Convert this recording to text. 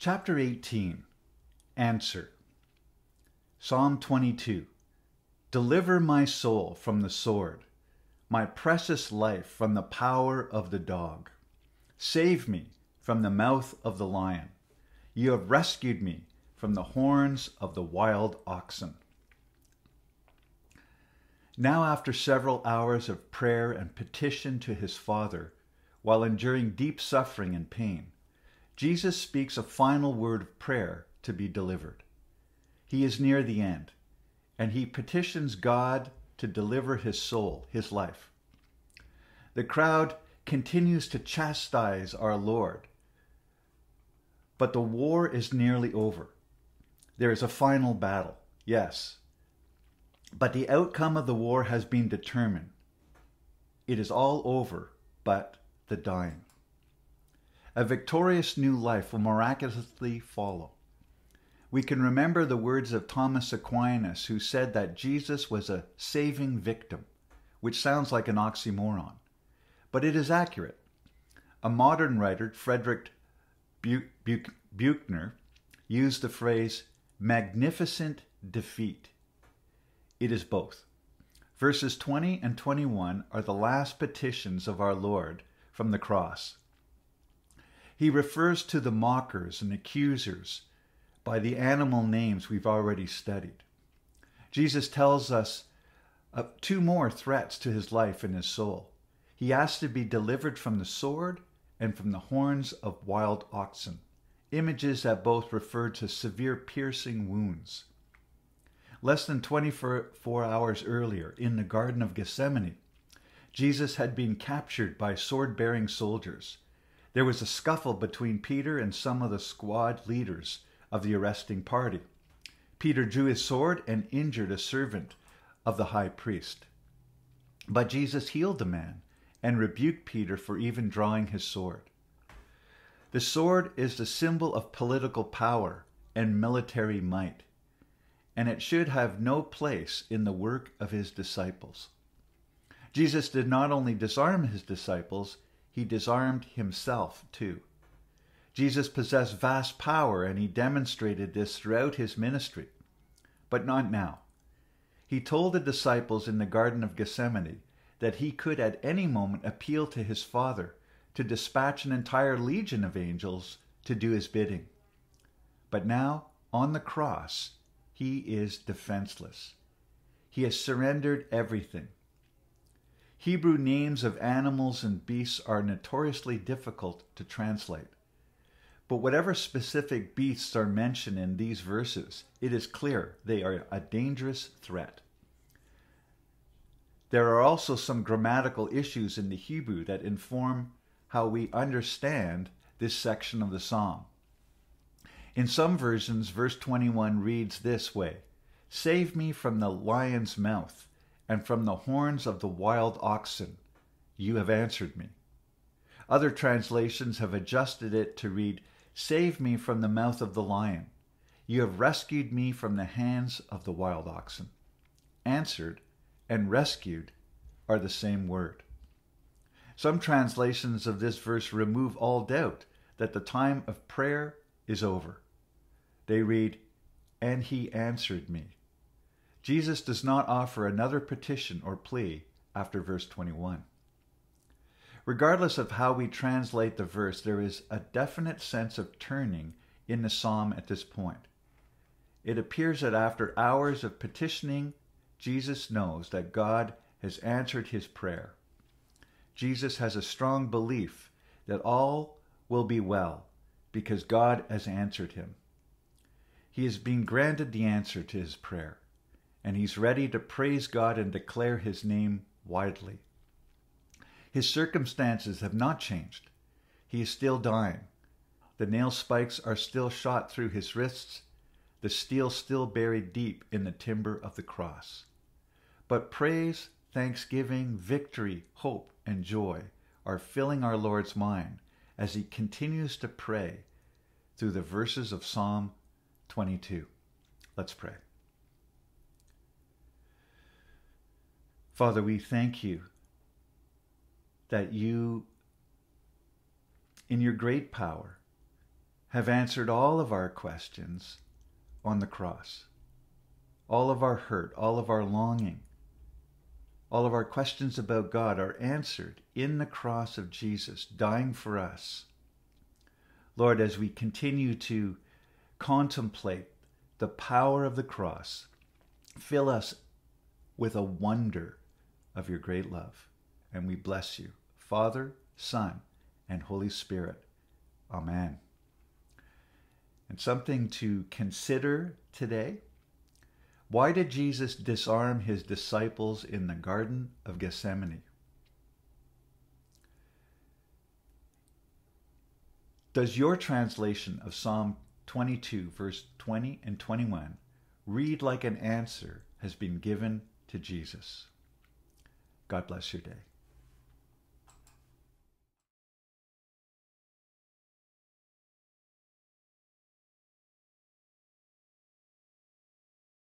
Chapter 18 Answer Psalm 22 Deliver my soul from the sword, my precious life from the power of the dog. Save me from the mouth of the lion. You have rescued me from the horns of the wild oxen. Now, after several hours of prayer and petition to his Father, while enduring deep suffering and pain, Jesus speaks a final word of prayer to be delivered. He is near the end, and he petitions God to deliver his soul, his life. The crowd continues to chastise our Lord, but the war is nearly over. There is a final battle, yes, but the outcome of the war has been determined. It is all over, but the dying. A victorious new life will miraculously follow. We can remember the words of Thomas Aquinas, who said that Jesus was a saving victim, which sounds like an oxymoron, but it is accurate. A modern writer, Frederick Buechner, used the phrase magnificent defeat. It is both. Verses 20 and 21 are the last petitions of our Lord from the cross. He refers to the mockers and accusers by the animal names we've already studied. Jesus tells us of two more threats to his life and his soul. He asks to be delivered from the sword and from the horns of wild oxen, images that both refer to severe piercing wounds. Less than 24 hours earlier, in the Garden of Gethsemane, Jesus had been captured by sword bearing soldiers. There was a scuffle between Peter and some of the squad leaders of the arresting party. Peter drew his sword and injured a servant of the high priest. But Jesus healed the man and rebuked Peter for even drawing his sword. The sword is the symbol of political power and military might and it should have no place in the work of his disciples. Jesus did not only disarm his disciples, he disarmed himself too. Jesus possessed vast power, and he demonstrated this throughout his ministry. But not now. He told the disciples in the Garden of Gethsemane that he could at any moment appeal to his Father to dispatch an entire legion of angels to do his bidding. But now, on the cross, he is defenseless. He has surrendered everything. Hebrew names of animals and beasts are notoriously difficult to translate. But whatever specific beasts are mentioned in these verses, it is clear they are a dangerous threat. There are also some grammatical issues in the Hebrew that inform how we understand this section of the psalm. In some versions, verse 21 reads this way Save me from the lion's mouth and from the horns of the wild oxen. You have answered me. Other translations have adjusted it to read, Save me from the mouth of the lion. You have rescued me from the hands of the wild oxen. Answered and rescued are the same word. Some translations of this verse remove all doubt that the time of prayer is over. They read, And he answered me. Jesus does not offer another petition or plea after verse 21. Regardless of how we translate the verse, there is a definite sense of turning in the psalm at this point. It appears that after hours of petitioning, Jesus knows that God has answered his prayer. Jesus has a strong belief that all will be well because God has answered him. He has been granted the answer to his prayer, and he's ready to praise God and declare his name widely. His circumstances have not changed. He is still dying. The nail spikes are still shot through his wrists, the steel still buried deep in the timber of the cross. But praise, thanksgiving, victory, hope, and joy are filling our Lord's mind as he continues to pray through the verses of Psalm 22. Let's pray. Father, we thank you that you, in your great power, have answered all of our questions on the cross. All of our hurt, all of our longing, all of our questions about God are answered in the cross of Jesus, dying for us. Lord, as we continue to contemplate the power of the cross, fill us with a wonder of your great love. And we bless you, Father, Son, and Holy Spirit. Amen. And something to consider today. Why did Jesus disarm his disciples in the Garden of Gethsemane? Does your translation of Psalm 22, verse 20 and 21, read like an answer has been given to Jesus? God bless your day.